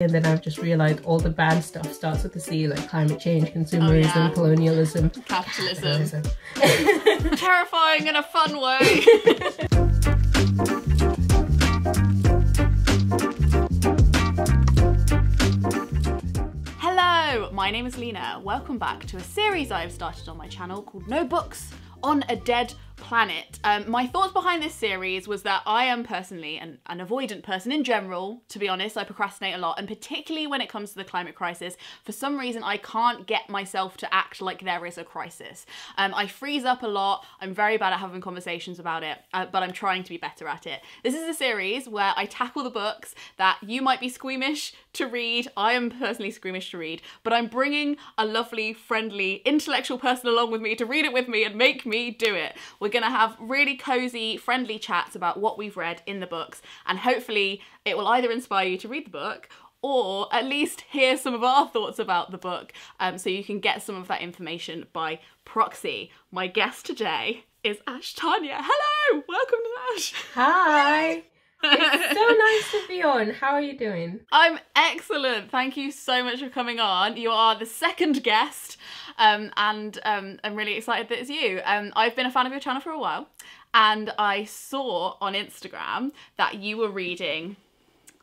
And then I've just realized all the bad stuff starts with the C, like climate change, consumerism, Oh, yeah. colonialism, Capitalism. capitalism. Terrifying in a fun way. Hello, my name is Leena. Welcome back to a series I've started on my channel called No Books on a Dead Planet. Um, my thoughts behind this series was that I am personally an, an avoidant person in general, to be honest. I procrastinate a lot, and particularly when it comes to the climate crisis, for some reason I can't get myself to act like there is a crisis. Um, I freeze up a lot. I'm very bad at having conversations about it, uh, but I'm trying to be better at it. This is a series where I tackle the books that you might be squeamish to read. I am personally squeamish to read, but I'm bringing a lovely, friendly, intellectual person along with me to read it with me and make me do it. We're going to have really cozy, friendly chats about what we've read in the books, and hopefully it will either inspire you to read the book or at least hear some of our thoughts about the book um, so you can get some of that information by proxy. My guest today is Ash Tanya. Hello! Welcome to Ash. Hi. It's so nice to be on. How are you doing? I'm excellent. Thank you so much for coming on. You are the second guest, um, and um, I'm really excited that it's you. Um, I've been a fan of your channel for a while, and I saw on Instagram that you were reading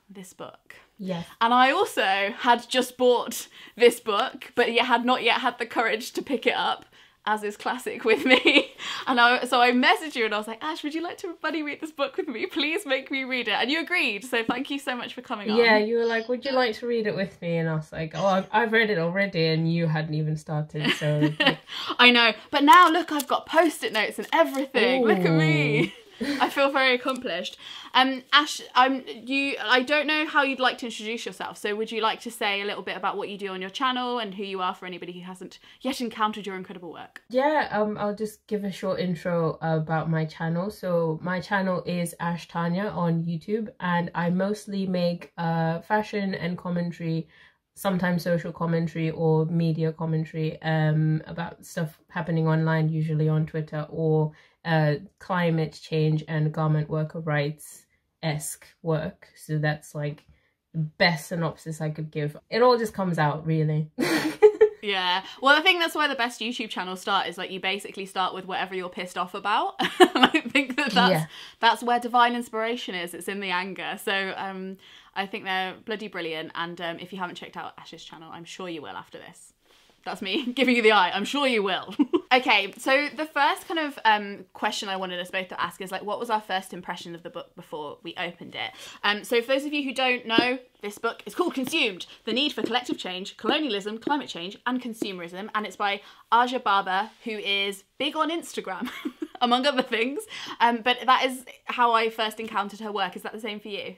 this book. Yes. And I also had just bought this book, but yet had not yet had the courage to pick it up, as is classic with me. And I, so I messaged you and I was like, Ash, would you like to buddy read this book with me? Please make me read it. And you agreed. So thank you so much for coming on. Yeah, you were like, would you like to read it with me? And I was like, oh, I've, I've read it already and you hadn't even started. So, I know. But now look, I've got post-it notes and everything. Look at me. I feel very accomplished. Um, Ash, um, you. I don't know how you'd like to introduce yourself. So, would you like to say a little bit about what you do on your channel and who you are for anybody who hasn't yet encountered your incredible work? yeah, um, I'll just give a short intro about my channel. So my channel is Ash Tanya on YouTube and I mostly make uh, fashion and commentary sometimes social commentary or media commentary um, about stuff happening online, usually on Twitter, or uh, climate change and garment worker rights esque work. So that's like the best synopsis I could give. It all just comes out, really. Yeah. Well, I think that's why the best YouTube channels start is like you basically start with whatever you're pissed off about. I think that that's Yeah. that's where divine inspiration is. It's in the anger. So um, I think they're bloody brilliant. And um, if you haven't checked out Ash's channel, I'm sure you will after this. That's me giving you the eye. I'm sure you will. okay, so the first kind of um, question I wanted us both to ask is like, what was our first impression of the book before we opened it? Um, so for those of you who don't know, this book is called Consumed: The Need for Collective Change, Colonialism, Climate Change, and Consumerism, and it's by Aja Barber, who is big on Instagram, among other things. Um, but that is how I first encountered her work. Is that the same for you?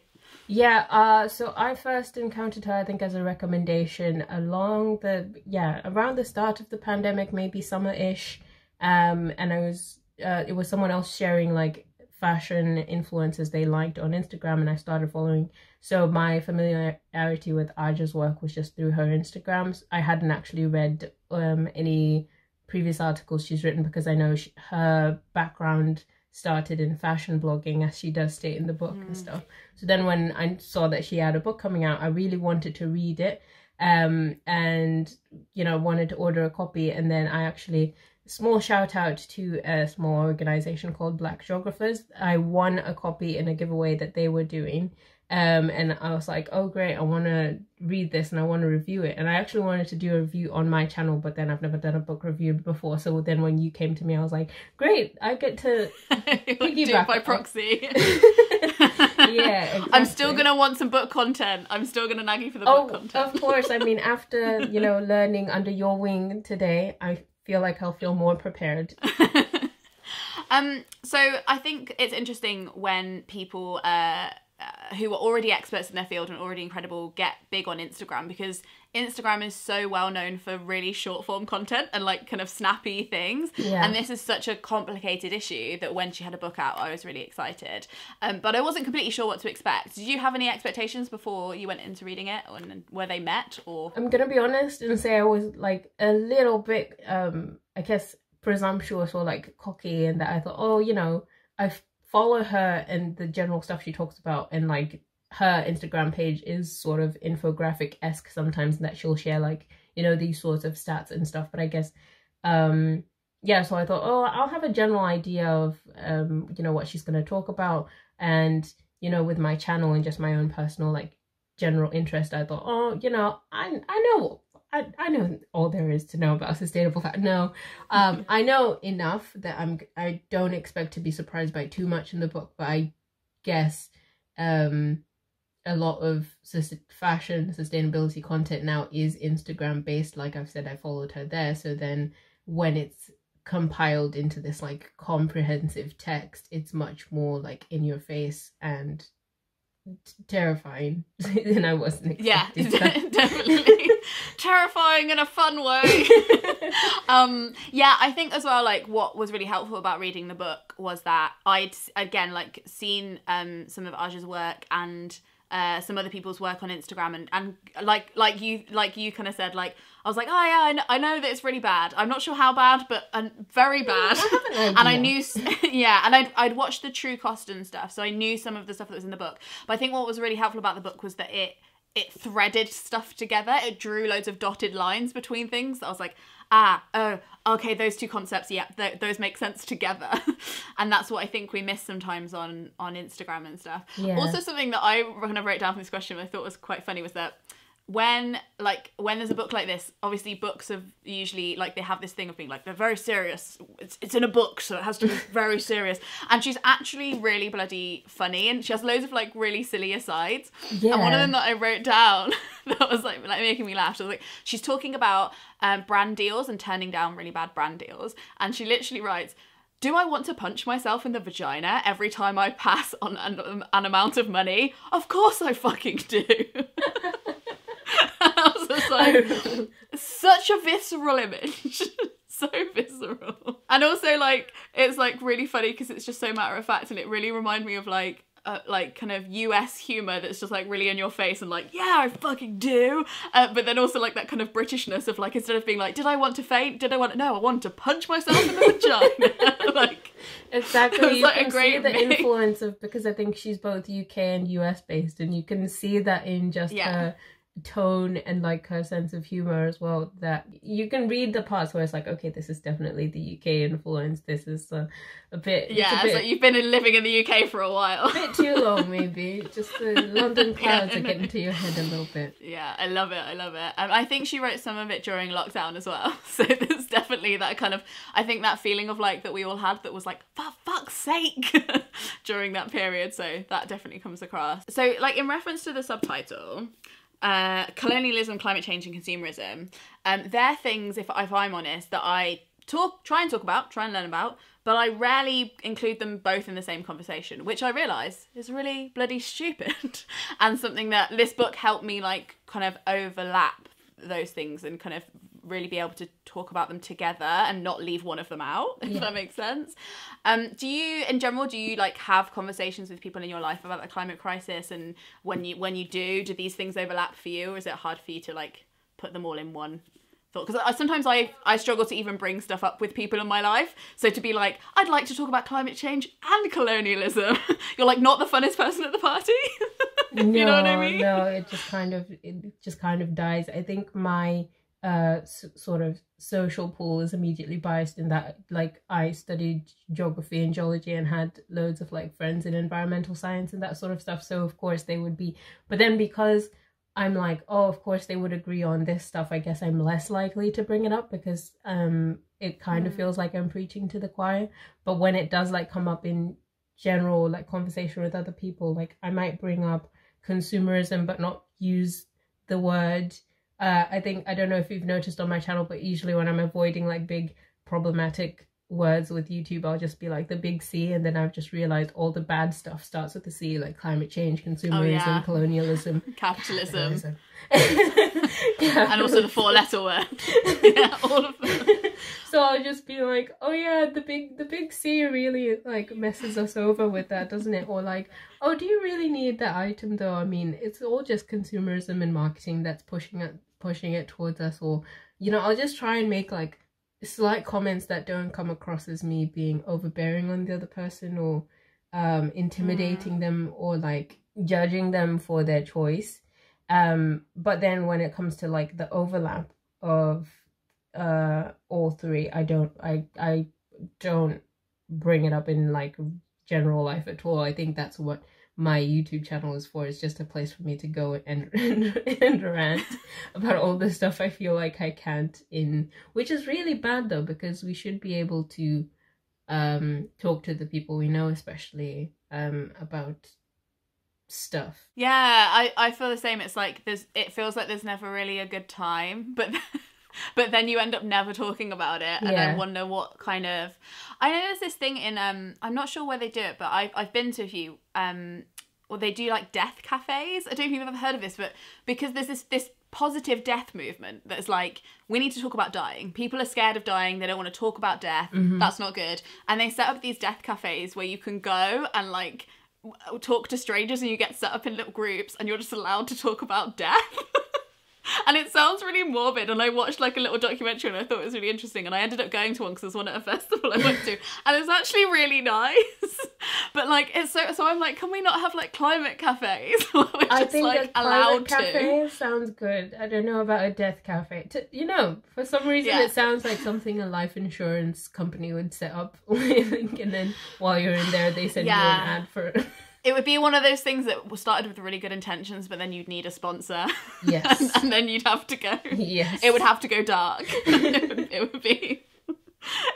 Yeah, uh, so I first encountered her, I think, as a recommendation along the, yeah, around the start of the pandemic, maybe summer-ish. Um, and I was, uh, it was someone else sharing like fashion influences they liked on Instagram, and I started following. So my familiarity with Aja's work was just through her Instagrams. I hadn't actually read um any previous articles she's written because I know she, her background started in fashion blogging, as she does state in the book and stuff. So then when I saw that she had a book coming out, I really wanted to read it. Um and you know wanted to order a copy and then I actually small shout out to a small organization called Black Geographers. I won a copy in a giveaway that they were doing. Um and I was like, "Oh great, I want to read this and I want to review it." And I actually wanted to do a review on my channel, but then I've never done a book review before. So then when you came to me, I was like, "Great, I get to Do it Piggyback by proxy. yeah, I'm still gonna want some book content. I'm still gonna nag you for the Oh, book content. of course. I mean, after you know learning under your wing today, I feel like I'll feel more prepared. um, so I think it's interesting when people uh, uh, who are already experts in their field and already incredible get big on Instagram because Instagram is so well known for really short form content and like kind of snappy things. Yeah. And this is such a complicated issue that when she had a book out, I was really excited. Um, but I wasn't completely sure what to expect. Did you have any expectations before you went into reading it, or and were they met? Or I'm gonna be honest and say I was like a little bit, um, I guess, presumptuous or like cocky, and that I thought, oh, you know, I f- follow her and the general stuff she talks about, and like her Instagram page is sort of infographic esque sometimes that she'll share like you know these sorts of stats and stuff. But I guess um yeah, so I thought oh I'll have a general idea of um you know what she's going to talk about and you know with my channel and just my own personal like general interest I thought oh you know I I know I, I know all there is to know about sustainable fat. No, um, I know enough that I'm I don't expect to be surprised by too much in the book, but I guess um, a lot of fashion sustainability content now is Instagram based. Like I've said, I followed her there. So then when it's compiled into this like comprehensive text, it's much more like in your face and terrifying than I wasn't expecting. Yeah, definitely terrifying in a fun way. um, yeah, I think as well. Like, what was really helpful about reading the book was that I'd again like seen um some of Aja's work and uh, some other people's work on Instagram and, and like like you like you kind of said like I was like oh yeah I know, I know that it's really bad I'm not sure how bad but uh, very bad I and I knew yeah and I'd, I'd watched the true cost and stuff so I knew some of the stuff that was in the book but I think what was really helpful about the book was that it it threaded stuff together it drew loads of dotted lines between things I was like ah, oh, okay, those two concepts, yeah, th- those make sense together. and that's what I think we miss sometimes on on Instagram and stuff. Yeah. Also, something that I kind of wrote down from this question I thought was quite funny was that when like when there's a book like this obviously books have usually like they have this thing of being like they're very serious it's, it's in a book so it has to be very serious and she's actually really bloody funny and she has loads of like really silly asides yeah. and one of them that i wrote down that was like like making me laugh. I was like, she's talking about um, brand deals and turning down really bad brand deals, and she literally writes. Do I want to punch myself in the vagina every time I pass on an, an amount of money? Of course I fucking do. I was just like, such a visceral image. so visceral. And also, like, it's like really funny because it's just so matter of fact and it really reminded me of like uh, like kind of US humor that's just like really in your face and like yeah I fucking do uh, but then also like that kind of Britishness of like instead of being like did I want to faint did I want to no I want to punch myself in the vagina like exactly you like can see the influence of because I think she's both UK and US based and you can see that in just yeah. her tone and like her sense of humor as well that you can read the parts where it's like okay this is definitely the uk influence. This is uh, a bit yeah a bit, you've been living in the uk for a while. A bit too long maybe. Just the london clouds yeah, are getting to your head a little bit. Yeah i love it i love it. Um, i think she wrote some of it during lockdown as well. So there's definitely that kind of i think that feeling of like that we all had that was like for fuck's sake! during that period. So that definitely comes across. So like in reference to the subtitle uh, colonialism, climate change, and consumerism. Um, they're things, if, if I'm honest, that I talk, try and talk about, try and learn about, but I rarely include them both in the same conversation, which I realise is really bloody stupid, and something that this book helped me like kind of overlap those things and kind of really be able to talk about them together and not leave one of them out if yeah. that makes sense um do you in general do you like have conversations with people in your life about the climate crisis and when you when you do do these things overlap for you or is it hard for you to like put them all in one thought because I, sometimes I I struggle to even bring stuff up with people in my life. So to be like, I'd like to talk about climate change and colonialism, you're like not the funnest person at the party. no, you know what I mean? No, it just kind of it just kind of dies. I think my uh sort of social pool is immediately biased in that like I studied geography and geology and had loads of like friends in environmental science and that sort of stuff so of course they would be but then because I'm like oh of course they would agree on this stuff I guess I'm less likely to bring it up because um it kind mm. of feels like I'm preaching to the choir but when it does like come up in general like conversation with other people like I might bring up consumerism but not use the word uh, I think I don't know if you've noticed on my channel, but usually when I'm avoiding like big problematic words with YouTube, I'll just be like the big C, and then I've just realized all the bad stuff starts with the C, like climate change, consumerism, oh, yeah. colonialism, capitalism, yeah. and also the four-letter word. yeah, all of them. So I'll just be like, oh yeah, the big the big C really like messes us over with that, doesn't it? Or like, oh, do you really need that item though? I mean, it's all just consumerism and marketing that's pushing it pushing it towards us or you know i'll just try and make like slight comments that don't come across as me being overbearing on the other person or um intimidating mm. them or like judging them for their choice. Um, but then when it comes to like the overlap of uh all three, I don't I I don't bring it up in like general life at all. I think that's what my YouTube channel is for. It's just a place for me to go and and, and rant about all the stuff I feel like I can't in, which is really bad though because we should be able to um talk to the people we know, especially um about stuff. Yeah, I I feel the same. It's like there's it feels like there's never really a good time, but but then you end up never talking about it and Yeah. then wonder what kind of I know there's this thing in um I'm not sure where they do it, but I've I've been to a few um or they do like death cafes. I don't know if you've ever heard of this, but because there's this this positive death movement that's like we need to talk about dying. People are scared of dying. They don't want to talk about death. That's not good. And they set up these death cafes where you can go and like talk to strangers and you get set up in little groups and you're just allowed to talk about death. and it sounds really morbid. And I watched like a little documentary and I thought it was really interesting. And I ended up going to one because there's one at a festival I went to, and it was actually really nice. but like, it's so so. I'm like, can we not have like climate cafes? I think like a allowed to. cafe sounds good. I don't know about a death cafe. To, you know, for some reason Yeah. it sounds like something a life insurance company would set up. and then while you're in there, they send Yeah. you an ad for. It would be one of those things that started with really good intentions, but then you'd need a sponsor. Yes. and, and then you'd have to go. yes. It would have to go dark. it, would, it would be.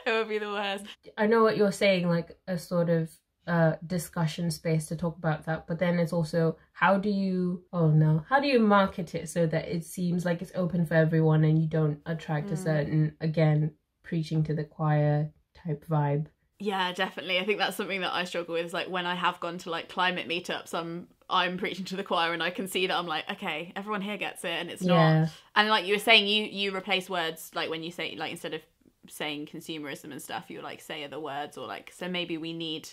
It would be the worst. I know what you're saying, like a sort of uh discussion space to talk about that but then it's also how do you oh no how do you market it so that it seems like it's open for everyone and you don't attract a Mm. certain again preaching to the choir type vibe Yeah, definitely. I think that's something that I struggle with. Is like when I have gone to like climate meetups, I'm I'm preaching to the choir, and I can see that I'm like, okay, everyone here gets it, and it's yeah not. And like you were saying, you you replace words like when you say like instead of saying consumerism and stuff, you like say other words or like so maybe we need.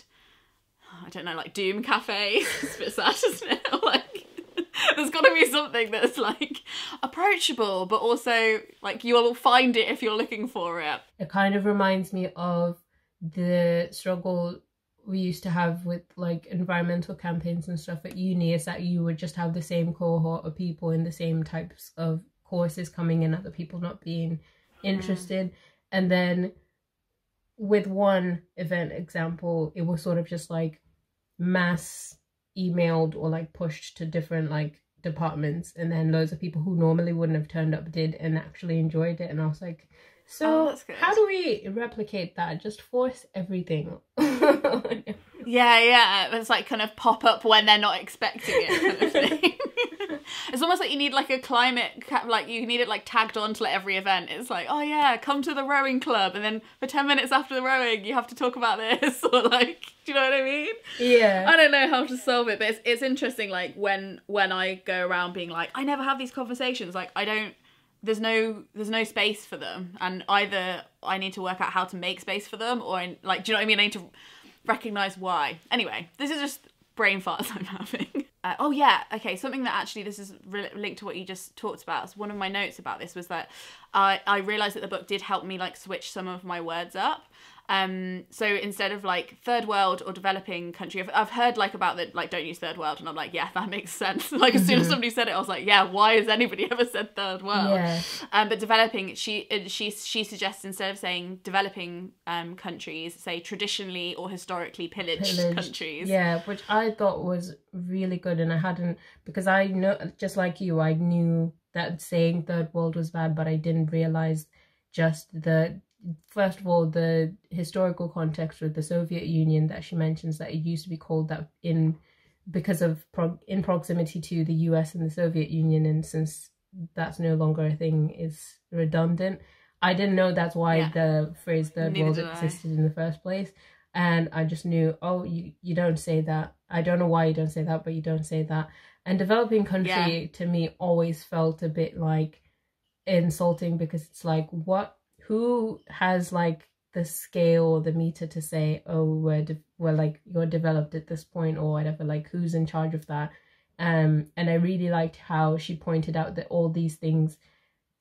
I don't know, like Doom Cafe. it's a bit sad, isn't it? like, there's got to be something that's like approachable, but also like you'll find it if you're looking for it. it kind of reminds me of the struggle we used to have with like environmental campaigns and stuff at uni is that you would just have the same cohort of people in the same types of courses coming in other people not being mm. interested. And then with one event example it was sort of just like mass emailed or like pushed to different like departments. And then loads of people who normally wouldn't have turned up did and actually enjoyed it. And i was like so oh, good. how do we replicate that just force everything Yeah, yeah. It's like kind of pop up when they're not expecting it kind of thing. it's almost like you need like a climate, like you need it like tagged on to like every event. It's like, oh yeah, come to the rowing club, and then for ten minutes after the rowing, you have to talk about this, or like, do you know what I mean? yeah I don't know how to solve it, but it's it's interesting. Like when when I go around being like, I never have these conversations. Like I don't. There's no there's no space for them, and either I need to work out how to make space for them, or I, like, do you know what I mean? I need to recognize why. Anyway, this is just brain farts I'm having. Uh, oh yeah, okay. Something that actually this is linked to what you just talked about. One of my notes about this was that I I realized that the book did help me like switch some of my words up. Um, so instead of like third world or developing country, I've, I've heard like about the like don't use third world, and I'm like, yeah, that makes sense. like as soon as somebody said it, I was like, yeah, why has anybody ever said third world? yeah Um, but developing, she uh, she she suggests instead of saying developing um countries, say traditionally or historically pillaged, Pillaged. countries. Yeah, which I thought was really good, and I hadn't because I know just like you, I knew that saying third world was bad, but I didn't realize just the first of all the historical context with the Soviet Union that she mentions that it used to be called that in because of pro- in proximity to the US and the Soviet Union, and since that's no longer a thing, is redundant. I didn't know that's why Yeah. the phrase third Neither world did I. existed in the first place and I just knew, oh, you you don't say that. I don't know why you don't say that, but you don't say that. And developing country to me always felt a bit like insulting because it's like, what? Who has like the scale or the meter to say, oh, we're we're like you're developed at this point or whatever? Like, who's in charge of that? Um, and I really liked how she pointed out that all these things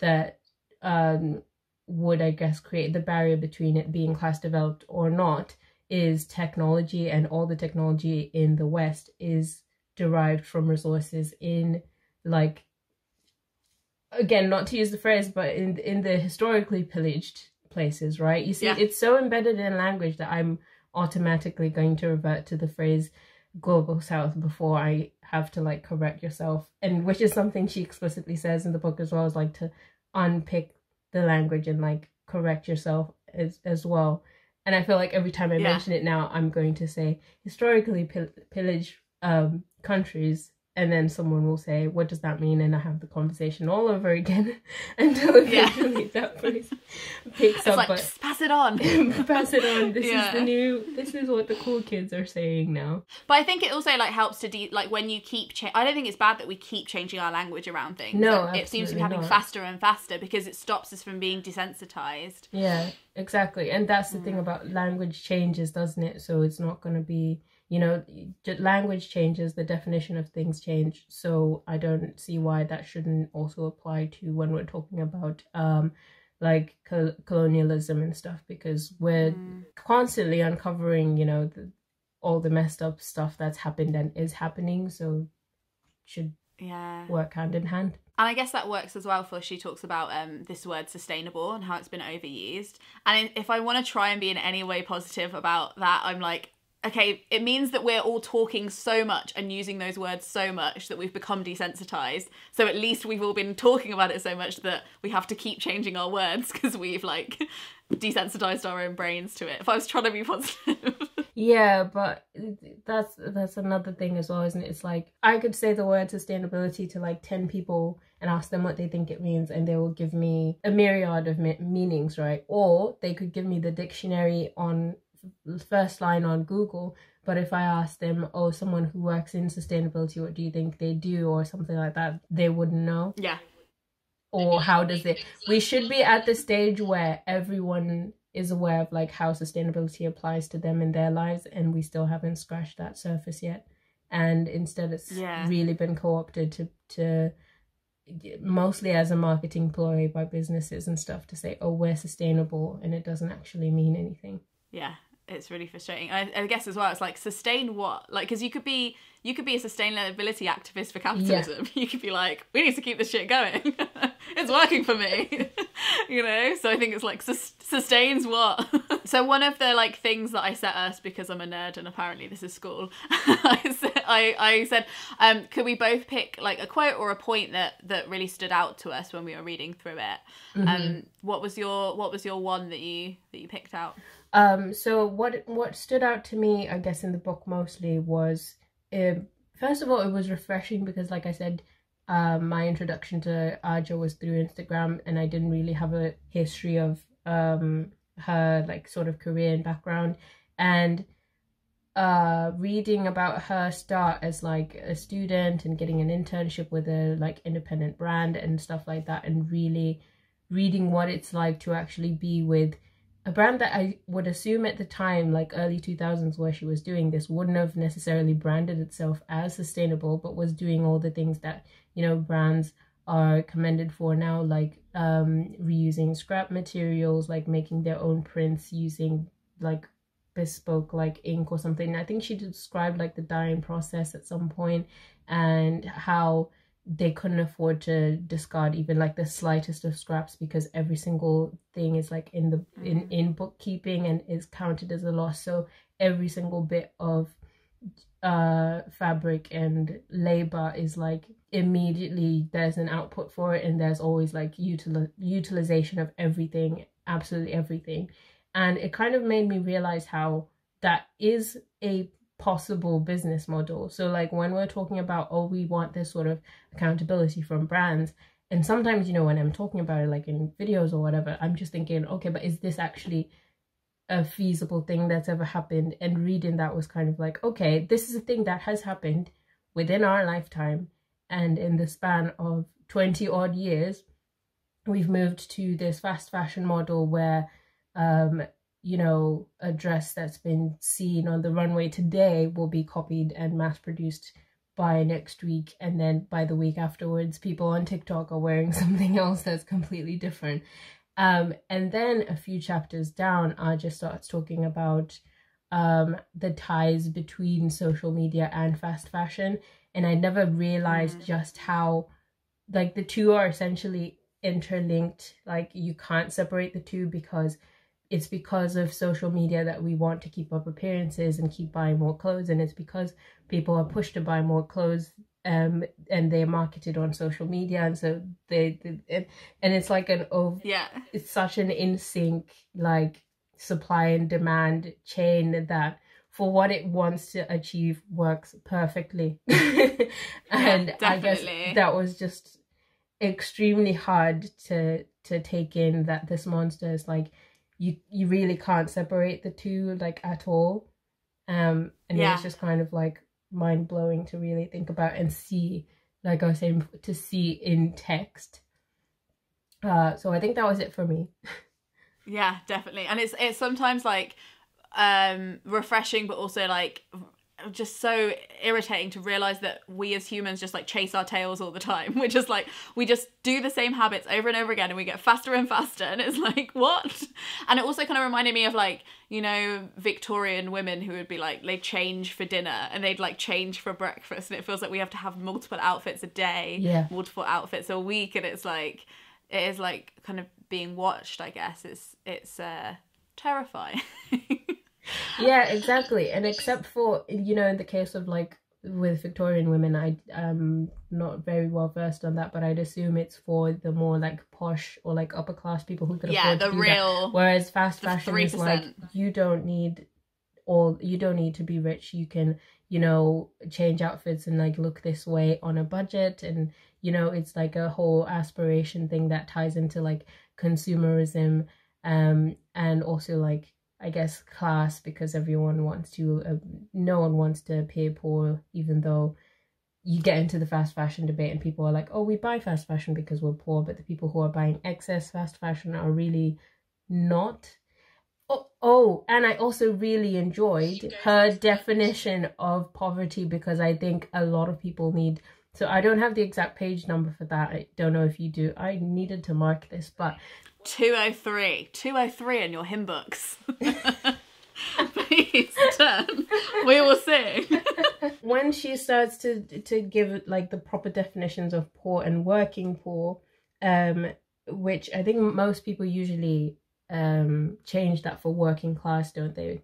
that um would I guess create the barrier between it being class developed or not is technology and all the technology in the West is derived from resources in like again not to use the phrase but in in the historically pillaged places right you see Yeah. it's so embedded in language that i'm automatically going to revert to the phrase global south before i have to like correct yourself and which is something she explicitly says in the book as well as like to unpick the language and like correct yourself as as well and i feel like every time i Yeah. mention it now i'm going to say historically pill- pillage um countries and then someone will say what does that mean and i have the conversation all over again until Yeah. eventually that phrase picks It's up like but just pass it on. pass it on this Yeah. is the new this is what the cool kids are saying now But I think it also like helps to de- like when you keep cha- I don't think it's bad that we keep changing our language around things. No, it seems to be happening not. faster and faster because it stops us from being desensitized. Yeah, exactly. And that's the Mm. thing about language changes, doesn't it? So it's not going to be, you know, language changes, the definition of things change. So I don't see why that shouldn't also apply to when we're talking about um like col- colonialism and stuff because we're Mm. constantly uncovering, you know, the, all the messed up stuff that's happened and is happening, so should Yeah. work hand in hand. And I guess that works as well for she talks about um, this word sustainable and how it's been overused. And if I want to try and be in any way positive about that, I'm like, okay, it means that we're all talking so much and using those words so much that we've become desensitized. So at least we've all been talking about it so much that we have to keep changing our words because we've like desensitized our own brains to it. If I was trying to be positive. Yeah, but that's that's another thing as well, isn't it? It's like I could say the word sustainability to like 10 people and ask them what they think it means and they will give me a myriad of me- meanings, right? Or they could give me the dictionary on first line on Google, but if I ask them, "Oh, someone who works in sustainability, what do you think they do?" or something like that, they wouldn't know. yeah. Or how does it we should be at the stage where everyone is aware of like how sustainability applies to them in their lives and we still haven't scratched that surface yet. And instead it's Yeah. really been co-opted to to mostly as a marketing ploy by businesses and stuff to say oh we're sustainable and it doesn't actually mean anything. Yeah it's really frustrating. I, I guess as well it's like sustain what? Like because you could be you could be a sustainability activist for capitalism. You could be like we need to keep this shit going. It's working for me. You know? So i think it's like sus- sustains what? So one of the like things that i set us because i'm a nerd and apparently this is school I, said, I, I said um could we both pick like a quote or a point that that really stood out to us when we were reading through it? Um what was your what was your one that you that you picked out Um, so what what stood out to me, I guess, in the book mostly was, um, first of all, it was refreshing because, like I said, um, my introduction to Aja was through Instagram, and I didn't really have a history of um her like sort of career and background, and uh reading about her start as like a student and getting an internship with a like independent brand and stuff like that and really reading what it's like to actually be with a brand that I would assume at the time, like early 2000s, where she was doing this, wouldn't have necessarily branded itself as sustainable, but was doing all the things that, you know, brands are commended for now, like um, reusing scrap materials, like making their own prints using like bespoke like ink or something. I think she described like the dyeing process at some point and how they couldn't afford to discard even like the slightest of scraps because every single thing is like in the in in bookkeeping and is counted as a loss. So every single bit of uh fabric and labor is like immediately there's an output for it and there's always like util- utilization of everything absolutely everything. And it kind of made me realize how that is a possible business model. So like when we're talking about oh we want this sort of accountability from brands and sometimes you know when I'm talking about it like in videos or whatever I'm just thinking okay but is this actually a feasible thing that's ever happened and reading that was kind of like okay this is a thing that has happened within our lifetime and in the span of 20 odd years we've moved to this fast fashion model where um you know, a dress that's been seen on the runway today will be copied and mass produced by next week. And then by the week afterwards, people on TikTok are wearing something else that's completely different. Um, and then a few chapters down, Aja starts talking about um, the ties between social media and fast fashion and I never realized Mm. just how like the two are essentially interlinked. Like you can't separate the two because it's because of social media that we want to keep up appearances and keep buying more clothes and it's because people are pushed to buy more clothes um and they're marketed on social media and so they, they and, and it's like an over Yeah. it's such an in sync like supply and demand chain that for what it wants to achieve works perfectly and i guess that was just extremely hard to to take in that this monster is like you you really can't separate the two like at all um and Yeah. it's just kind of like mind blowing to really think about and see like i was saying to see in text uh so i think that was it for me Yeah, definitely. And it's it's sometimes like um refreshing but also like just so irritating to realize that we as humans just like chase our tails all the time. We're just like we just do the same habits over and over again and we get faster and faster and it's like what? And it also kind of reminded me of like, you know, Victorian women who would be like they change for dinner and they'd like change for breakfast and it feels like we have to have multiple outfits a day, Yeah. multiple outfits a week and it's like it is like kind of being watched, I guess. It's it's uh terrifying. yeah exactly. And except for you know in the case of like with victorian women i um not very well versed on that but i'd assume it's for the more like posh or like upper class people who could yeah, afford the to do that. real whereas fast fashion is like you don't need all you don't need to be rich. You can you know change outfits and like look this way on a budget. And you know it's like a whole aspiration thing that ties into like consumerism um and also like i guess class because everyone wants to uh, no one wants to appear poor even though you get into the fast fashion debate and people are like oh we buy fast fashion because we're poor but the people who are buying excess fast fashion are really not Oh, oh, and I also really enjoyed her definition of poverty because I think a lot of people need. So I don't have the exact page number for that. I don't know if you do. I needed to mark this, but 203. 203 in your hymn books. Please turn. We will sing. when she starts to to give like the proper definitions of poor and working poor, um, which I think most people usually um change that for working class, don't they?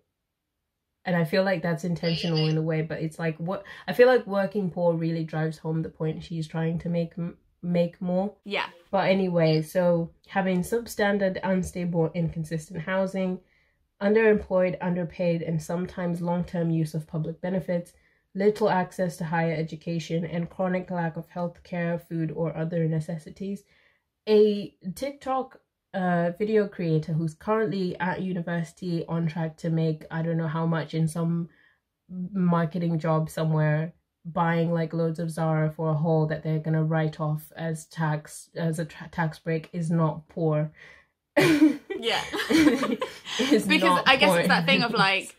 And I feel like that's intentional in a way, but it's like what I feel like working poor really drives home the point she's trying to make make more. Yeah. But anyway, so having substandard, unstable, inconsistent housing, underemployed, underpaid, and sometimes long term use of public benefits, little access to higher education, and chronic lack of health care, food, or other necessities. A TikTok uh, video creator who's currently at university on track to make, I don't know how much in some marketing job somewhere buying like loads of Zara for a haul that they're gonna write off as tax as a tra- tax break is not poor. Yeah. Because I guess poor. it's that thing of like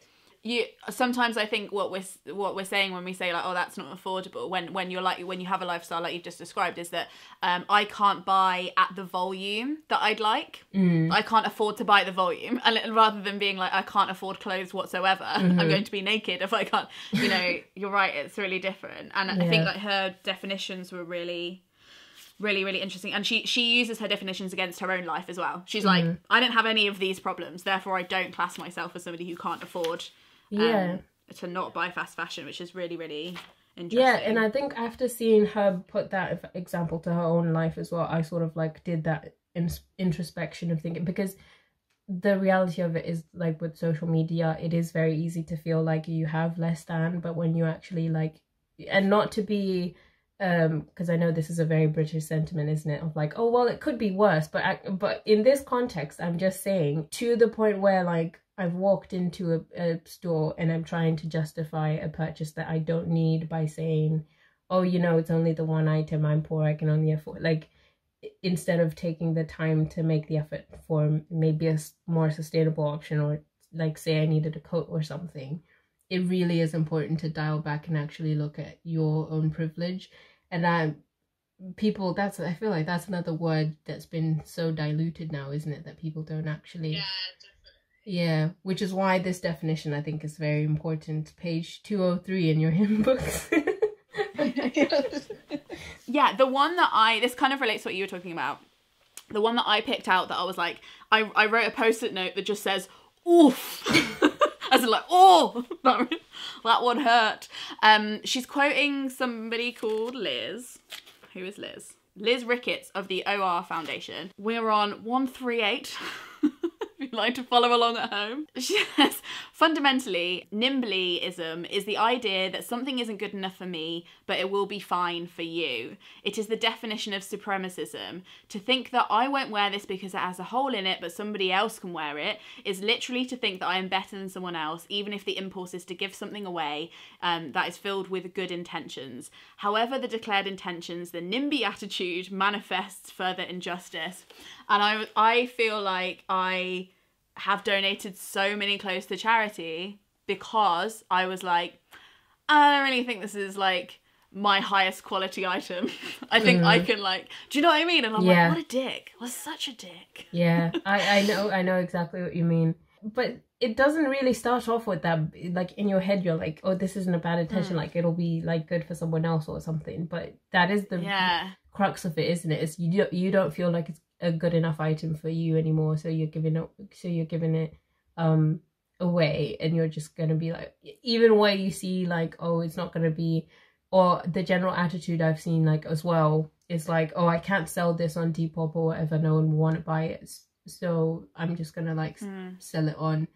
you sometimes I think what we're what we're saying when we say like oh that's not affordable when when you're like when you have a lifestyle like you've just described is that um I can't buy at the volume that I'd like. Mm. I can't afford to buy the volume and and rather than being like I can't afford clothes whatsoever. I'm going to be naked if I can't you know you're right it's really different. And I think like her definitions were really really really interesting. And she she uses her definitions against her own life as well. She's like i don't have any of these problems therefore i don't class myself as somebody who can't afford um, Yeah. to not buy fast fashion which is really really interesting Yeah, and I think after seeing her put that example to her own life as well, I sort of like did that in- introspection of thinking because the reality of it is like with social media, it is very easy to feel like you have less than, but when you actually like, and not to be, um, because I know this is a very British sentiment, isn't it? Of like, oh well, it could be worse, but I, but in this context, I'm just saying to the point where like I've walked into a, a store and I'm trying to justify a purchase that I don't need by saying, oh, you know, it's only the one item. I'm poor. I can only afford. Like, instead of taking the time to make the effort for maybe a more sustainable option or like say I needed a coat or something, it really is important to dial back and actually look at your own privilege. And I, people, that's, I feel like that's another word that's been so diluted now, isn't it? That people don't actually. Yeah, which is why this definition I think is very important. Page 203 in your hymn books. yeah, the one that I this kind of relates to what you were talking about. The one that I picked out that I was like, I, I wrote a post-it note that just says oof. As in like, oh, that, that one hurt. Um, she's quoting somebody called Liz. Who is Liz? Liz Ricketts of the OR Foundation. We're on 138. like to follow along at home. She says, fundamentally, NIMBYism is the idea that something isn't good enough for me, but it will be fine for you. It is the definition of supremacism. To think that I won't wear this because it has a hole in it, but somebody else can wear it, is literally to think that I am better than someone else, even if the impulse is to give something away um, that is filled with good intentions. However, the declared intentions, the NIMBY attitude manifests further injustice. And I, I feel like I have donated so many clothes to charity because I was like, I don't really think this is like my highest quality item. I think mm. I can like, do you know what I mean? And I'm yeah. like, what a dick! Was such a dick. Yeah, I I know I know exactly what you mean, but it doesn't really start off with that. Like in your head, you're like, oh, this isn't a bad intention. Mm. Like it'll be like good for someone else or something. But that is the yeah. crux of it, isn't it? It's you you don't feel like it's a good enough item for you anymore so you're giving it so you're giving it um away and you're just gonna be like even where you see like oh it's not gonna be or the general attitude i've seen like as well is like oh i can't sell this on depop or whatever no one will want to buy it so i'm just gonna like mm. sell it on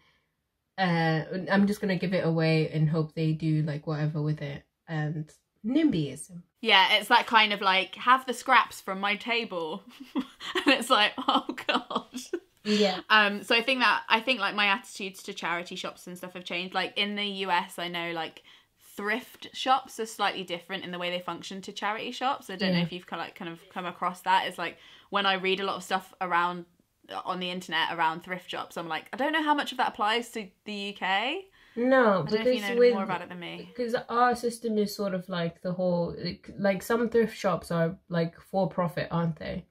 uh i'm just gonna give it away and hope they do like whatever with it and NIMBYism. Yeah, it's that kind of like have the scraps from my table, and it's like, oh god. Yeah. Um. So I think that I think like my attitudes to charity shops and stuff have changed. Like in the US, I know like thrift shops are slightly different in the way they function to charity shops. I don't yeah. know if you've kind of, like kind of come across that. It's like when I read a lot of stuff around on the internet around thrift shops, I'm like, I don't know how much of that applies to the UK. No, because you know with, more about it than me. Because our system is sort of like the whole like, like some thrift shops are like for profit, aren't they?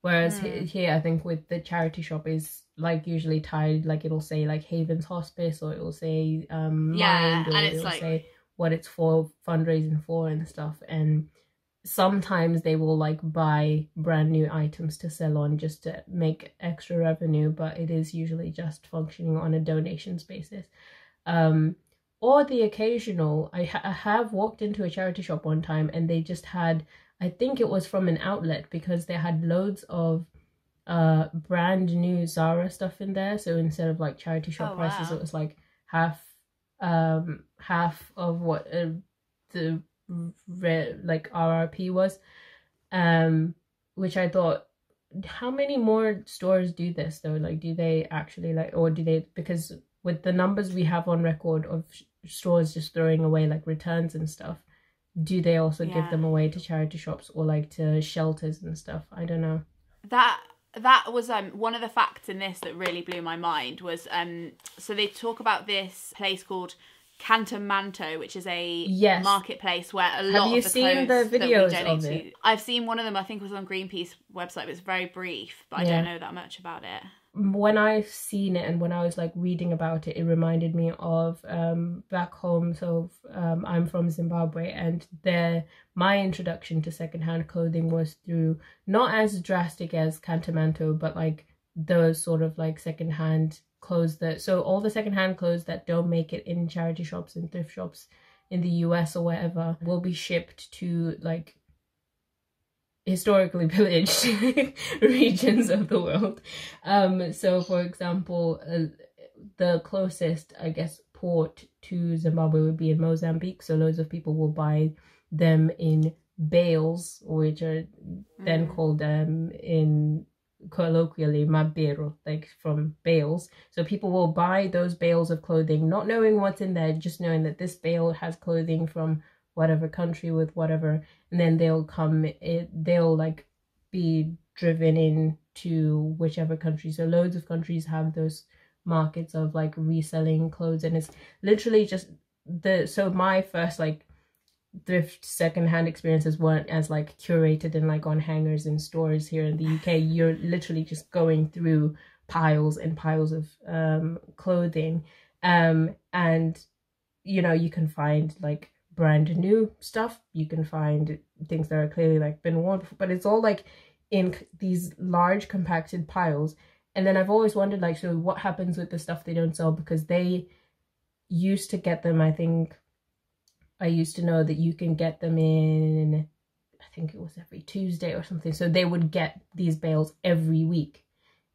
Whereas mm. here, I think with the charity shop is like usually tied, like it'll say like Havens Hospice or it'll say um yeah, Mind, or and it's like say what it's for fundraising for and stuff. And sometimes they will like buy brand new items to sell on just to make extra revenue, but it is usually just functioning on a donations basis um, or the occasional. I, ha- I have walked into a charity shop one time and they just had, I think it was from an outlet because they had loads of uh brand new Zara stuff in there. So instead of like charity shop oh, prices, wow. it was like half um half of what uh, the re- like RRP was. Um, which I thought how many more stores do this though like do they actually like or do they because with the numbers we have on record of stores just throwing away like returns and stuff do they also yeah. give them away to charity shops or like to shelters and stuff i don't know that that was um one of the facts in this that really blew my mind was um so they talk about this place called Kantamanto, which is a yes. marketplace where a lot Have you of the seen the videos of it? To, I've seen one of them. I think was on Greenpeace website. It was very brief, but I don't know that much about it when I've seen it and when I was like reading about it, it reminded me of um, back home. So um, I'm from Zimbabwe, and there my introduction to secondhand clothing was through not as drastic as Kantamanto, but like those sort of like secondhand clothes that so all the secondhand clothes that don't make it in charity shops and thrift shops in the US or wherever will be shipped to like historically pillaged regions of the world. Um, so, for example, uh, the closest, I guess, port to Zimbabwe would be in Mozambique. So, loads of people will buy them in bales, which are then mm. called um, in colloquially mabero, like from bales. So people will buy those bales of clothing, not knowing what's in there, just knowing that this bale has clothing from whatever country with whatever and then they'll come it, they'll like be driven in to whichever country. So loads of countries have those markets of like reselling clothes and it's literally just the so my first like thrift secondhand experiences weren't as like curated and like on hangers in stores here in the UK you're literally just going through piles and piles of um clothing um and you know you can find like brand new stuff. You can find things that are clearly like been worn before, but it's all like in these large compacted piles. And then I've always wondered like, so what happens with the stuff they don't sell because they used to get them. I think I used to know that you can get them in. I think it was every Tuesday or something. So they would get these bales every week.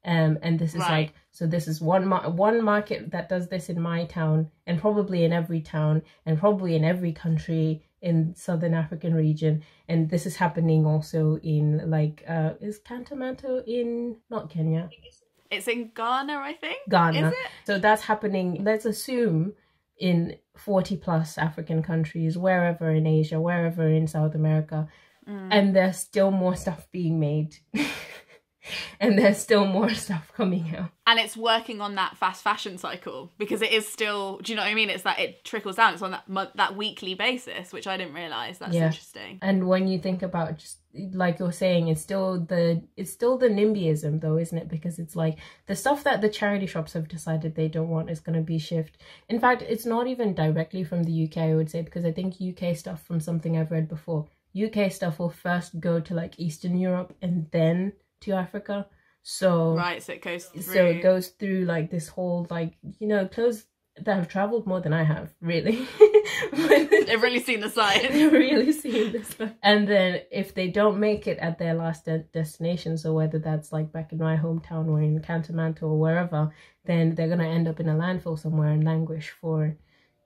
Um, and this is Right. like so. This is one mar- one market that does this in my town, and probably in every town, and probably in every country in southern African region. And this is happening also in like uh, is Kantamanto in not Kenya, It's in Ghana, I think. Ghana. Is it? So that's happening. Let's assume in forty plus African countries, wherever in Asia, wherever in South America, Mm. and there's still more stuff being made. and there's still more stuff coming out. and it's working on that fast fashion cycle because it is still do you know what i mean it's that it trickles down it's on that month that weekly basis which i didn't realize that's Yeah. interesting And when you think about just like you're saying, it's still the it's still the NIMBYism though, isn't it? Because it's like the stuff that the charity shops have decided they don't want is going to be shift. In fact, it's not even directly from the UK. I would say because I think UK stuff from something I've read before, UK stuff will first go to like Eastern Europe and then to Africa. So right so it goes through so it goes through like this whole like you know clothes that have traveled more than I have really. they've really seen the side They're really seen this. And then if they don't make it at their last de- destination, so whether that's like back in my hometown or in Kantamanto or wherever, then they're gonna end up in a landfill somewhere and languish for,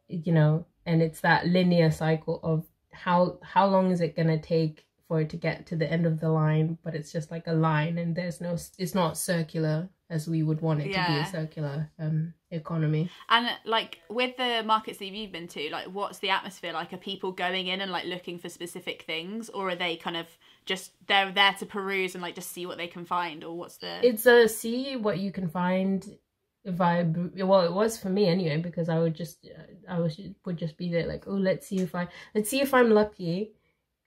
you know. And it's that linear cycle of how how long is it gonna take for it to get to the end of the line? But it's just like a line, and there's no it's not circular as we would want it to be a circular um economy. and like with the markets that you've been to like what's the atmosphere like are people going in and like looking for specific things or are they kind of just they're there to peruse and like just see what they can find or what's the it's a see what you can find vibe well it was for me anyway because i would just i was would just be there like oh let's see if i let's see if i'm lucky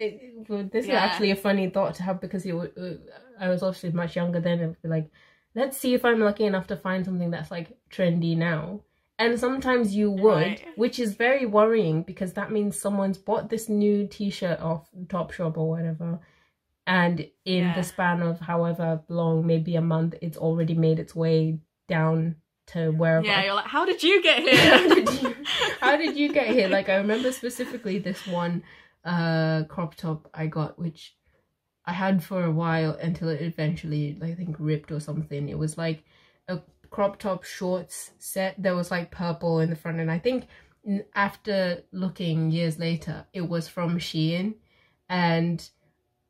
it, well, this is actually a funny thought to have because wa- uh, i was obviously much younger then and be like let's see if i'm lucky enough to find something that's like trendy now. And sometimes you would Right. which is very worrying because that means someone's bought this new t-shirt off topshop or whatever. And in Yeah. the span of however long maybe a month it's already made its way down to wherever. Yeah you're like how did you get how here did you how did you get here? Like i remember specifically this one uh crop top i got which i had for a while until it eventually i think ripped or something it was like a crop top shorts set that was like purple in the front and i think after looking years later it was from shein and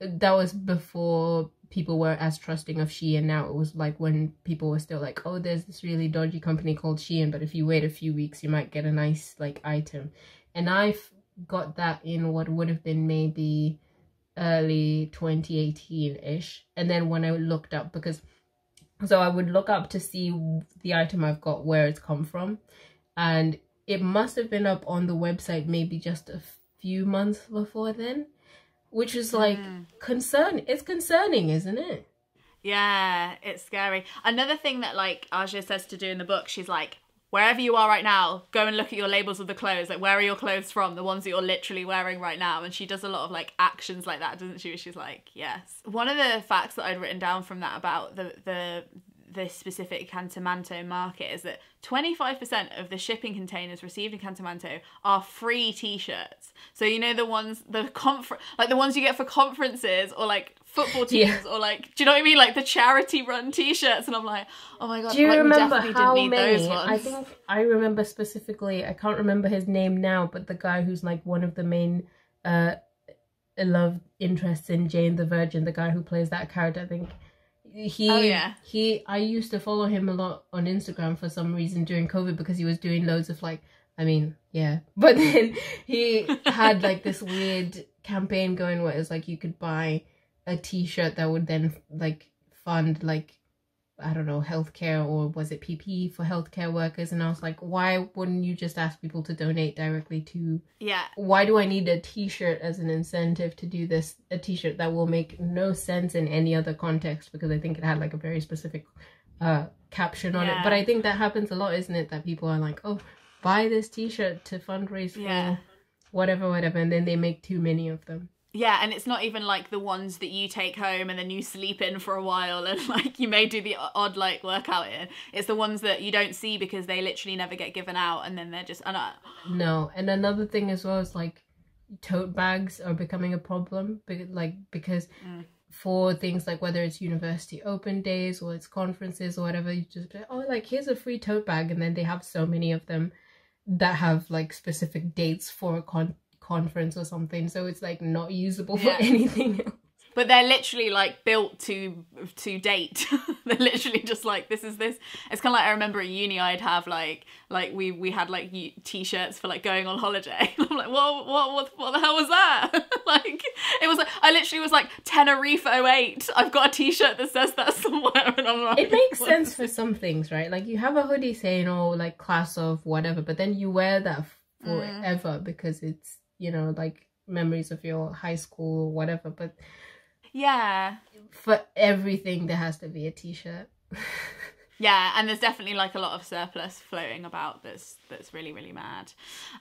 that was before people were as trusting of Shein. Now it was like when people were still like, oh, there's this really dodgy company called Shein, but if you wait a few weeks, you might get a nice like item. And I've got that in what would have been maybe early 2018 ish. And then when I looked up, because so I would look up to see the item I've got where it's come from, and it must have been up on the website maybe just a few months before then which is like Mm. concern it's concerning isn't it Yeah, it's scary. Another thing that like Aja says to do in the book, she's like, wherever you are right now, go and look at your labels of the clothes. Like, where are your clothes from? The ones that you're literally wearing right now. And she does a lot of like actions like that, doesn't she? She's like, yes. One of the facts that I'd written down from that about the the this specific Kantamanto market is that 25% of the shipping containers received in Kantamanto are free t-shirts. So you know the ones the confer- like the ones you get for conferences or like football teams Yeah. or like do you know what I mean like the charity run t-shirts and I'm like oh my god do you like, we remember definitely how didn't need many those ones. i think i remember specifically i can't remember his name now but the guy who's like one of the main uh love interests in jane the virgin the guy who plays that character i think he Oh, yeah. he i used to follow him a lot on instagram for some reason during covid because he was doing loads of like i mean yeah but then he had like this weird campaign going where it's like you could buy a t-shirt that would then like fund like I don't know, healthcare or was it PPE for healthcare workers? And I was like, why wouldn't you just ask people to donate directly to? yeah Why do I need a T-shirt as an incentive to do this? A T-shirt that will make no sense in any other context because I think it had like a very specific uh caption on it. But I think that happens a lot, isn't it? That people are like, oh, buy this T-shirt to fundraise for Yeah. whatever, whatever, and then they make too many of them. Yeah, and it's not even like the ones that you take home and then you sleep in for a while and like you may do the odd like workout in. It's the ones that you don't see because they literally never get given out and then they're just and I, No, and another thing as well is like tote bags are becoming a problem, be- like because Mm. for things like whether it's university open days or it's conferences or whatever, you just be, oh like here's a free tote bag, and then they have so many of them that have like specific dates for a con- conference or something, so it's like not usable Yeah. for anything else. but they're literally like built to to date. they're literally just like this is this. It's kind of like I remember at uni I'd have like like we we had like t-shirts for like going on holiday. I'm like what what what what the hell was that? like it was like I literally was like Tenerife 08. I've got a t-shirt that says that somewhere and I'm like it makes what sense for some things, right? Like you have a hoodie saying, "Oh, like class of whatever," but then you wear that Mm. forever because it's you know like memories of your high school or whatever. But Yeah. for everything, there has to be a t-shirt. Yeah, and there's definitely like a lot of surplus floating about that's that's really really mad.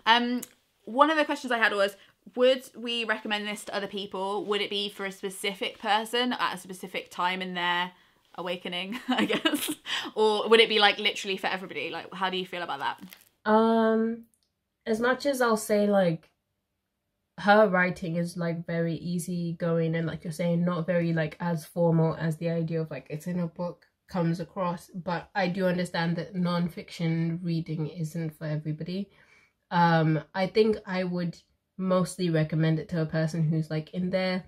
Um, one of the questions I had was, would we recommend this to other people? Would it be for a specific person at a specific time in their awakening, I guess, or would it be like literally for everybody? Like, how do you feel about that? Um, as much as I'll say like her writing is like very easy going and like you're saying not very like as formal as the idea of like it's in a book comes across. But i do understand that non-fiction reading isn't for everybody. Um i think i would mostly recommend it to a person who's like in their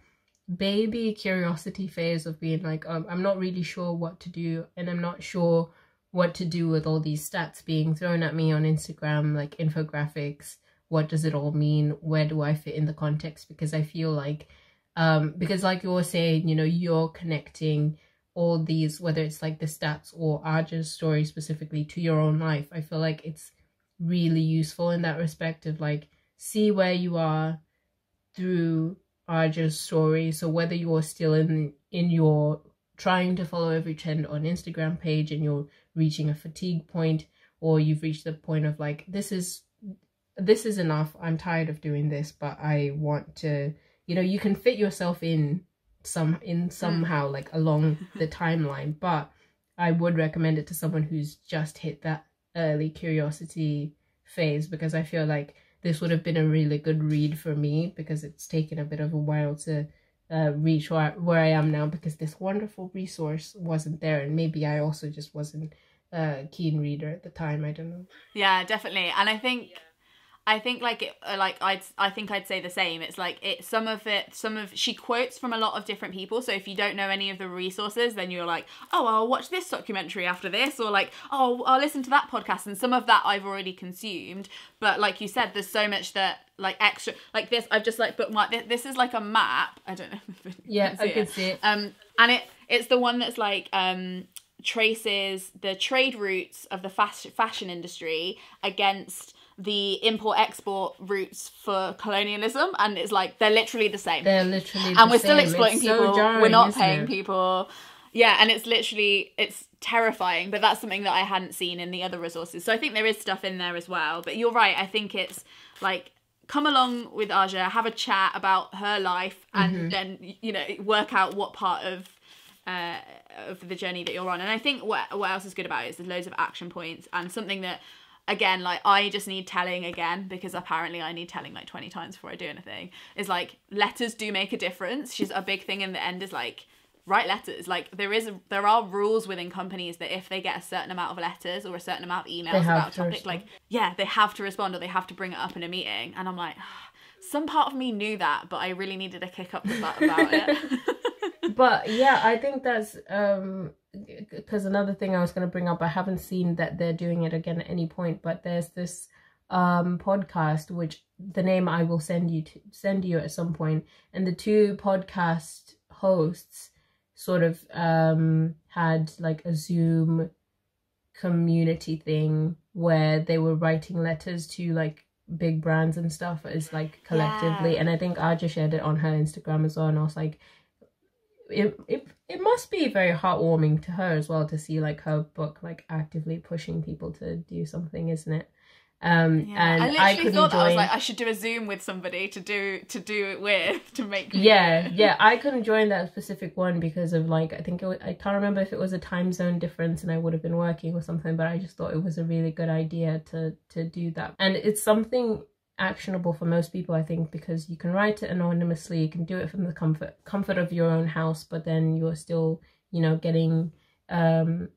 baby curiosity phase of being like um, i'm not really sure what to do and i'm not sure what to do with all these stats being thrown at me on instagram like infographics what does it all mean? Where do i fit in the context? Because i feel like um because like you were saying you know you're connecting all these whether it's like the stats or Aja's story specifically to your own life i feel like it's really useful in that respect of like see where you are through Aja's story. So whether you're still in in your trying to follow every trend on instagram page and you're reaching a fatigue point or you've reached the point of like this is this is enough i'm tired of doing this but i want to you know you can fit yourself in some in somehow like along the timeline but i would recommend it to someone who's just hit that early curiosity phase because i feel like this would have been a really good read for me because it's taken a bit of a while to uh, reach where, where i am now because this wonderful resource wasn't there and maybe i also just wasn't a keen reader at the time i don't know Yeah, definitely. And I think I think like it uh, like I'd I think I'd say the same. It's like it some of it some of she quotes from a lot of different people. So if you don't know any of the resources, then you're like, "Oh, I'll watch this documentary after this," or like, "Oh, I'll listen to that podcast." And some of that I've already consumed. But like you said, there's so much that like extra like this I've just like bookmarked this, this is like a map. I don't know if yeah can i can it. see it Um, and it it's the one that's like um traces the trade routes of the fast fashion industry against the import export routes for colonialism, and it's like they're literally the same. they're literally and we're still exploiting It's so people. we're not paying it? people. Yeah, and it's literally it's terrifying, but that's something that I hadn't seen in the other resources. So I think there is stuff in there as well. But you're right. I think it's like come along with Aja, have a chat about her life, and Mm-hmm. then you know work out what part of uh, of the journey that you're on. And I think what what else is good about it is there's loads of action points and something that again like I just need telling again because apparently I need telling like 20 times before I do anything is like letters do make a difference. She's a big thing in the end is like write letters like there is there are rules within companies that if they get a certain amount of letters or a certain amount of emails about a topic respond. like yeah they have to respond or they have to bring it up in a meeting and I'm like some part of me knew that but I really needed a kick up the butt about it but yeah i think that's um because another thing i was going to bring up i haven't seen that they're doing it again at any point but there's this um podcast which the name i will send you to send you at some point and the two podcast hosts sort of um had like a zoom community thing where they were writing letters to like big brands and stuff as like collectively Yeah. and i think Aja shared it on her instagram as well and i was like it, it it must be very heartwarming to her as well to see like her book like actively pushing people to do something isn't it Um, Yeah. and I I, literally couldn't thought that I was like, I should do a Zoom with somebody to do to do it with to make. yeah, yeah, I couldn't join that specific one because of like I think it was, I can't remember if it was a time zone difference and I would have been working or something, but I just thought it was a really good idea to to do that, and it's something actionable for most people I think because you can write it anonymously, you can do it from the comfort comfort of your own house, but then you're still you know getting um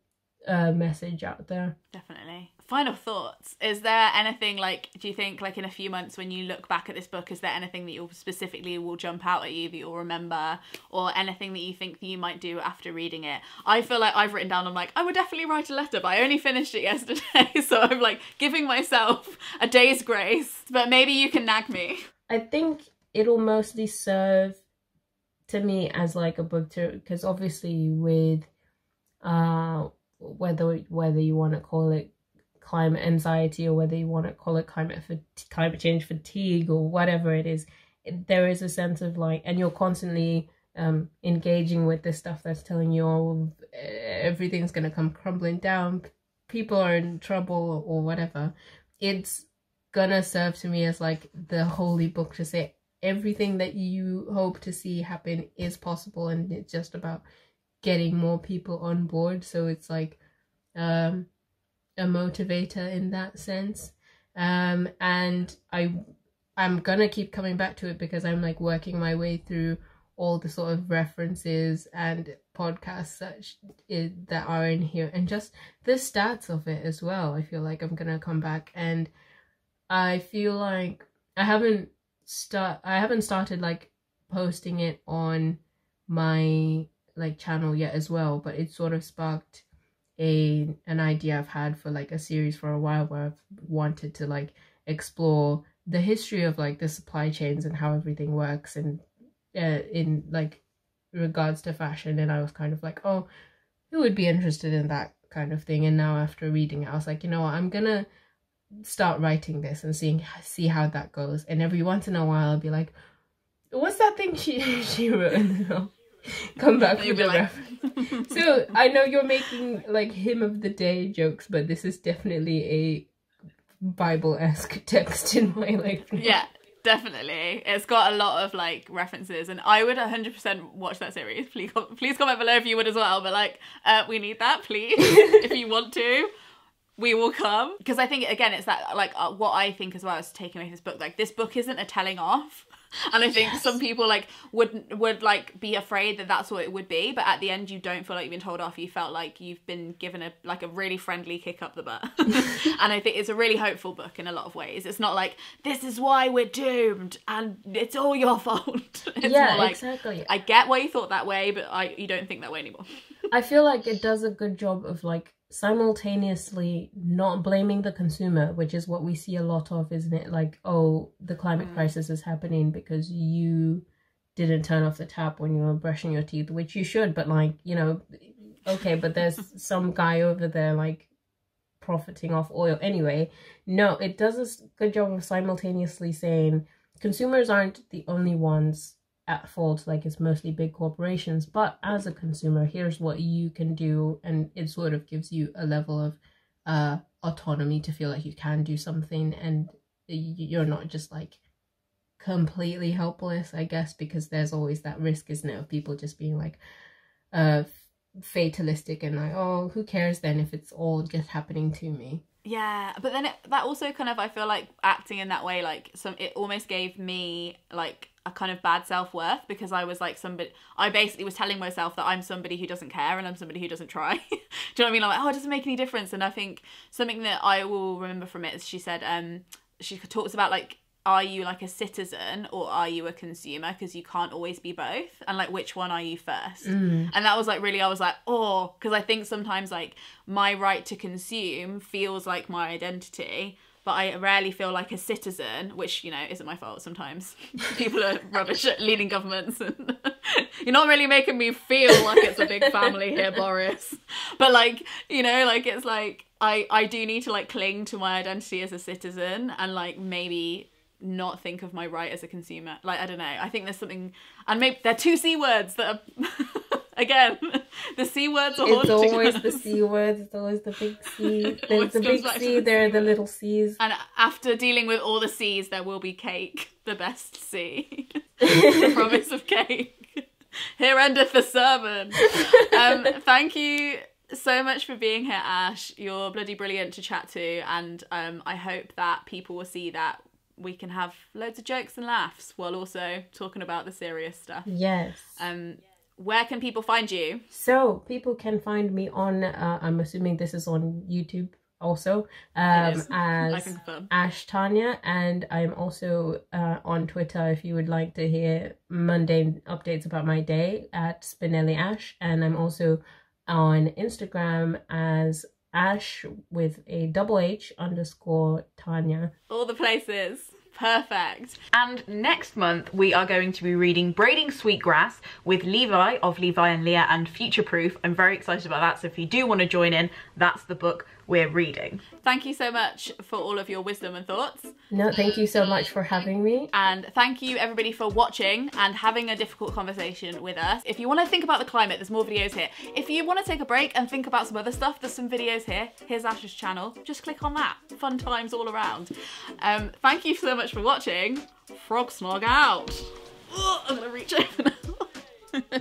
a message out there. Definitely. Final thoughts. Is there anything like do you think like in a few months when you look back at this book, is there anything that you'll specifically will jump out at you that you'll remember or anything that you think that you might do after reading it? I feel like I've written down I'm like, I would definitely write a letter, but I only finished it yesterday. So I'm like giving myself a day's grace. But maybe you can nag me. I think it'll mostly serve to me as like a book to because obviously with uh whether whether you want to call it climate anxiety or whether you want to call it climate for climate change fatigue or whatever it is there is a sense of like and you're constantly um engaging with this stuff that's telling you oh everything's going to come crumbling down people are in trouble or whatever. It's gonna serve to me as like the holy book to say everything that you hope to see happen is possible and it's just about getting more people on board. So it's like um a motivator in that sense. Um and i i'm gonna keep coming back to it because i'm like working my way through all the sort of references and podcasts that that are in here and just the stats of it as well i feel like i'm gonna come back. And i feel like i haven't start i haven't started like posting it on my like channel yet as well but it sort of sparked a an idea i've had for like a series for a while where i've wanted to like explore the history of like the supply chains and how everything works and uh, in like regards to fashion. And i was kind of like oh who would be interested in that kind of thing? And now after reading it i was like you know what? I'm gonna start writing this and seeing see how that goes. And every once in a while i'll be like what's that thing she she wrote? And then I'll come back You'll with be like- reference so i know you're making like hymn of the day jokes but this is definitely a bible-esque text in my life. Yeah definitely. It's got a lot of like references and i would 100% watch that series. Please please comment below if you would as well but like uh, we need that please. If you want to we will come. Because i think again it's that like uh, what i think as well is taking away this book. Like this book isn't a telling off and i think Yes. some people like would would like be afraid that that's what it would be but at the end you don't feel like you've been told off. You felt like you've been given a like a really friendly kick up the butt. And i think it's a really hopeful book in a lot of ways. It's not like this is why we're doomed and it's all your fault. It's yeah like exactly. I get why you thought that way but i you don't think that way anymore. I feel like it does a good job of like simultaneously not blaming the consumer, which is what we see a lot of, isn't it? Like, oh, the climate Mm. crisis is happening because you didn't turn off the tap when you were brushing your teeth, which you should, but like, you know, okay, but there's some guy over there like profiting off oil anyway. No, it does a good job of simultaneously saying consumers aren't the only ones at fault like it's mostly big corporations. But as a consumer here's what you can do and it sort of gives you a level of uh autonomy to feel like you can do something and you're not just like completely helpless i guess because there's always that risk isn't it of people just being like uh fatalistic and like oh who cares then if it's all just happening to me Yeah, but then it, that also kind of I feel like acting in that way like some it almost gave me like a kind of bad self worth because I was like somebody I basically was telling myself that I'm somebody who doesn't care and I'm somebody who doesn't try. Do you know what I mean? I'm like, oh, it doesn't make any difference. And I think something that I will remember from it is she said, um, she talks about like are you like a citizen or are you a consumer? Because you can't always be both and like which one are you first? Mm. and that was like really i was like oh because i think sometimes like my right to consume feels like my identity but i rarely feel like a citizen which you know isn't my fault sometimes. People are rubbish at leading governments. And you're not really making me feel like it's a big family here boris. But like you know like it's like i i do need to like cling to my identity as a citizen and like maybe not think of my right as a consumer like i don't know i think there's something and maybe there are two c words that are Again, the C words are It's always us. the C words. It's always the big C. There's the big C. the There are the little C's. And after dealing with all the C's, there will be cake, the best C. the promise of cake. Here endeth the sermon. Um, thank you so much for being here, Ash. You're bloody brilliant to chat to, and um, I hope that people will see that we can have loads of jokes and laughs while also talking about the serious stuff. Yes. Um, where can people find you? So people can find me on. Uh, I'm assuming this is on YouTube also. Um, as. Ash Tanya, and I'm also uh, on Twitter if you would like to hear mundane updates about my day at Spinelli Ash, and I'm also on Instagram as Ash with a double H underscore Tanya. All the places. Perfect. And next month, we are going to be reading Braiding Sweetgrass with Levi of Levi and Leah and Future Proof. I'm very excited about that. So if you do want to join in, that's the book we're reading. Thank you so much for all of your wisdom and thoughts. No, thank you so much for having me. And thank you everybody for watching and having a difficult conversation with us. If you want to think about the climate, there's more videos here. If you want to take a break and think about some other stuff, there's some videos here. Here's Ash's channel. Just click on that. Fun times all around. Um, thank you so much for watching. Frog snog out. Ugh, I'm gonna reach over now.